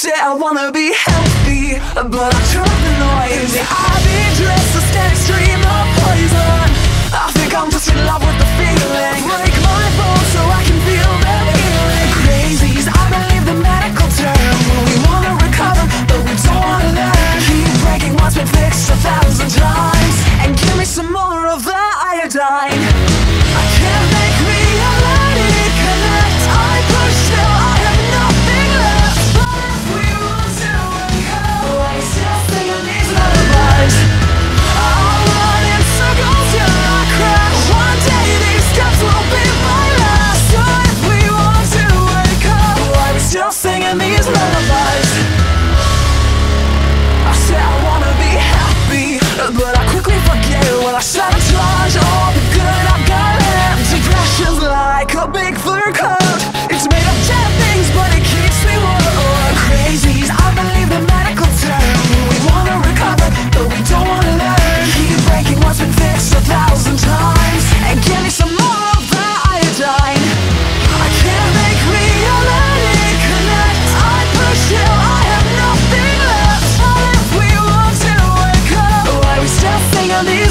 say I wanna be healthy, but I trust the noise. I've been